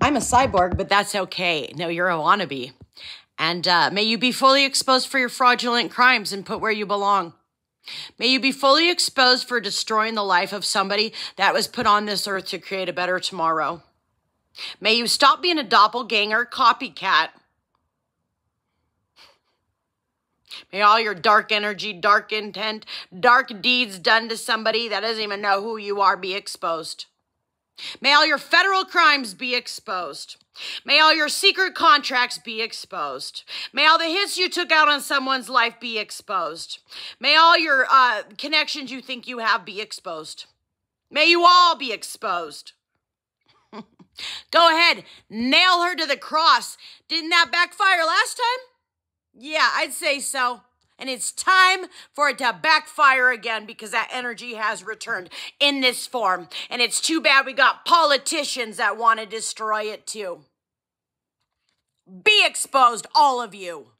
I'm a cyborg, but that's okay. No, you're a wannabe. And uh, may you be fully exposed for your fraudulent crimes and put where you belong. May you be fully exposed for destroying the life of somebody that was put on this earth to create a better tomorrow. May you stop being a doppelganger copycat. May all your dark energy, dark intent, dark deeds done to somebody that doesn't even know who you are be exposed. May all your federal crimes be exposed. May all your secret contracts be exposed. May all the hits you took out on someone's life be exposed. May all your uh, connections you think you have be exposed. May you all be exposed. Go ahead, nail her to the cross. Didn't that backfire last time? Yeah, I'd say so. And it's time for it to backfire again because that energy has returned in this form. And it's too bad we got politicians that want to destroy it too. Be exposed, all of you.